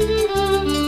Música